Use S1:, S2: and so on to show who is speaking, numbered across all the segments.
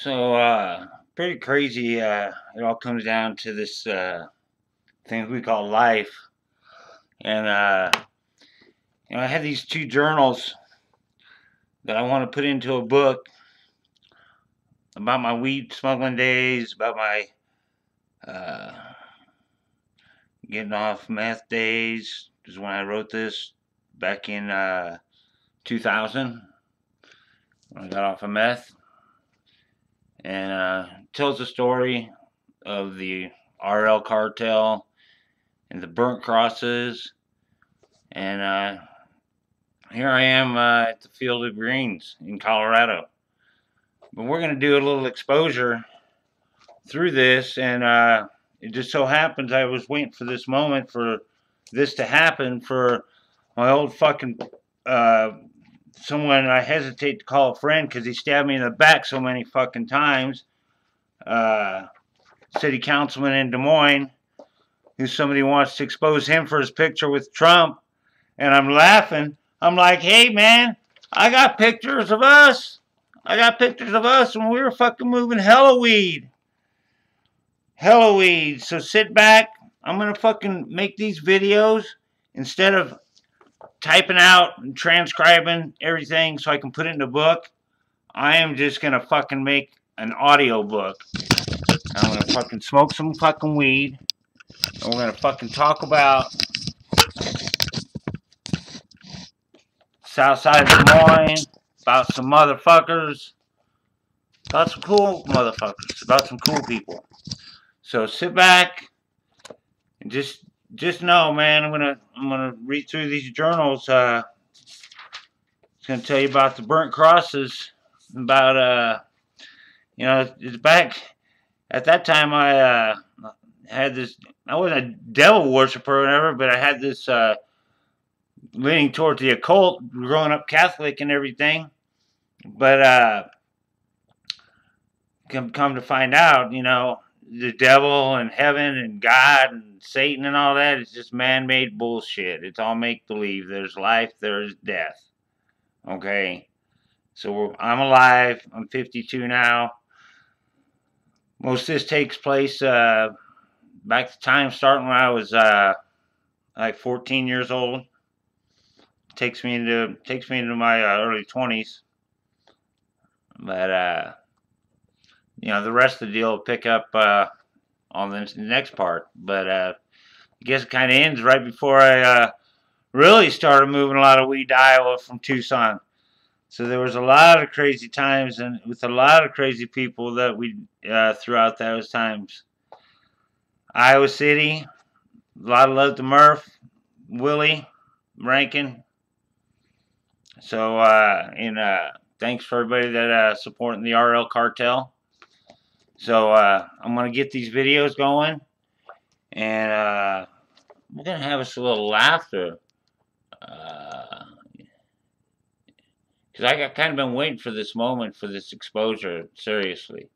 S1: So, uh, pretty crazy. Uh, it all comes down to this uh, thing we call life. And, uh, you know, I had these two journals that I want to put into a book about my weed smuggling days, about my uh, getting off meth days. This is when I wrote this back in uh, 2000 when I got off of meth and uh, tells the story of the RL cartel and the burnt crosses. And uh, here I am uh, at the Field of Greens in Colorado. But we're going to do a little exposure through this, and uh, it just so happens I was waiting for this moment for this to happen for my old fucking uh, someone I hesitate to call a friend because he stabbed me in the back so many fucking times. Uh, city councilman in Des Moines, who somebody wants to expose him for his picture with Trump, and I'm laughing. I'm like, hey man, I got pictures of us. I got pictures of us when we were fucking moving hella weed. Hella weed. So sit back. I'm gonna fucking make these videos instead of typing out and transcribing everything so I can put it in a book. I am just gonna fucking make an audio book. I'm gonna fucking smoke some fucking weed. And we're gonna fucking talk about Southside Des Moines, about some motherfuckers, about some cool motherfuckers, about some cool people. So sit back and just just know, man, I'm gonna I'm gonna read through these journals. Uh, it's gonna tell you about the burnt crosses, about uh, you know, it's back at that time. I uh, had this. I wasn't a devil worshiper or whatever, but I had this uh, leaning towards the occult, growing up Catholic and everything. But uh, come come to find out, you know, the devil and heaven and God and Satan and all that is just man-made bullshit. It's all make-believe. There's life, there's death. Okay? So I'm alive. I'm 52 now. Most this takes place uh, back to time starting when I was uh, like 14 years old. Takes me into takes me into my uh, early 20s. But uh, you know, the rest of the deal will pick up uh, on the next part. But uh, I guess it kind of ends right before I uh, really started moving a lot of weed to Iowa from Tucson. So there was a lot of crazy times and with a lot of crazy people that we uh, throughout those times. Iowa City, a lot of love to Murph, Willie, Rankin. So, uh, and uh, thanks for everybody that supporting the RL cartel. So uh, I'm going to get these videos going. And uh, we're going to have us a little laughter. Because uh, I got kind of been waiting for this moment, for this exposure, seriously.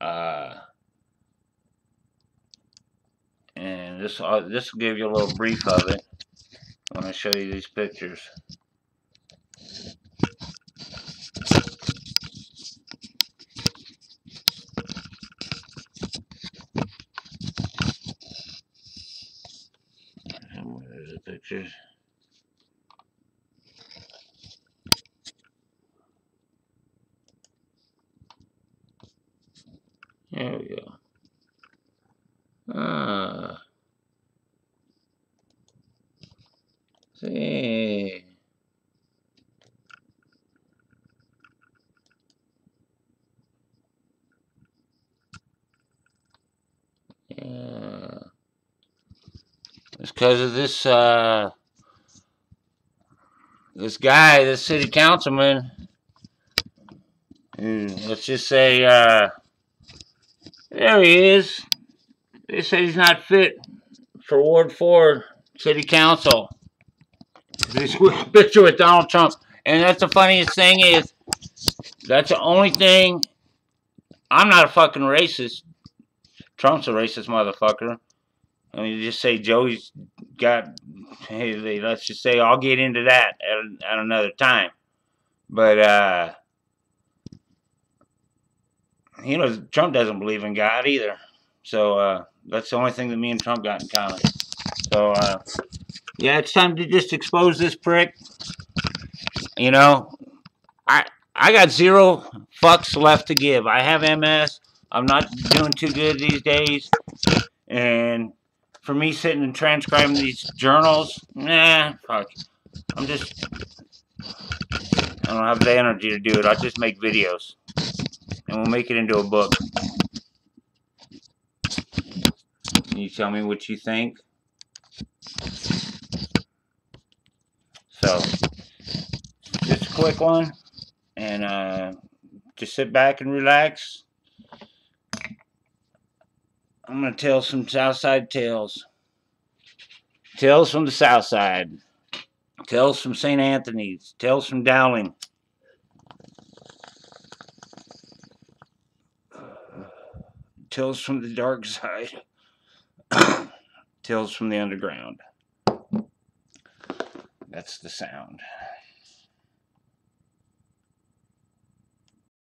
S1: Uh, and this uh, this will give you a little brief of it. When I want to show you these pictures. Pictures. There we go. Ah. See. Because of this, uh, this guy, this city councilman, let's just say, uh, there he is. They say he's not fit for Ward 4 City Council. This picture with Donald Trump. And that's the funniest thing is, that's the only thing, I'm not a fucking racist. Trump's a racist motherfucker. I mean, just say Joey's got, hey, let's just say I'll get into that at, at another time. But, uh, you know, Trump doesn't believe in God either. So uh, that's the only thing that me and Trump got in common. So uh, yeah, it's time to just expose this prick. You know, I I got zero fucks left to give. I have MS. I'm not doing too good these days, and for me sitting and transcribing these journals, nah, fuck. I'm just I don't have the energy to do it. I'll just make videos, and we'll make it into a book. Can you tell me what you think? So, just a quick one, and uh, just sit back and relax. I'm going to tell some Southside tales. Tales from the Southside. Tales from St. Anthony's. Tales from Dowling. Tales from the dark side. Tales from the underground. That's the sound.